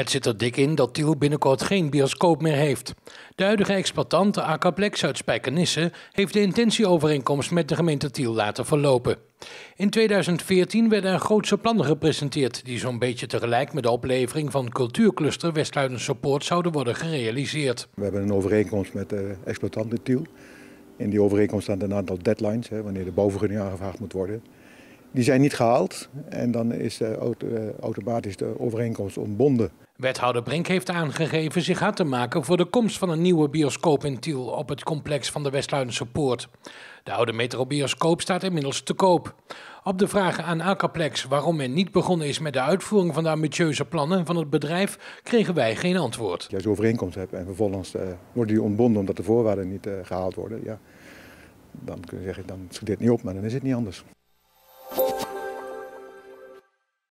Het zit er dik in dat Tiel binnenkort geen bioscoop meer heeft. De huidige exploitant, Acaplex uit Spijkenisse, heeft de intentieovereenkomst met de gemeente Tiel laten verlopen. In 2014 werden er grootse plannen gepresenteerd die zo'n beetje tegelijk met de oplevering van cultuurcluster Westluiden Support zouden worden gerealiseerd. We hebben een overeenkomst met de exploitant in Tiel. In die overeenkomst staan een aantal deadlines, hè, wanneer de bouwvergunning aangevraagd moet worden. Die zijn niet gehaald en dan is uh, automatisch de overeenkomst ontbonden. Wethouder Brink heeft aangegeven zich hard te maken voor de komst van een nieuwe bioscoop in Tiel op het complex van de Westluidense Poort. De oude metrobioscoop staat inmiddels te koop. Op de vraag aan Acaplex waarom men niet begonnen is met de uitvoering van de ambitieuze plannen van het bedrijf, kregen wij geen antwoord. Als je zo'n overeenkomst hebt en vervolgens uh, worden die ontbonden omdat de voorwaarden niet uh, gehaald worden, ja, dan kun je zeggen, dan schiet dit niet op, maar dan is het niet anders.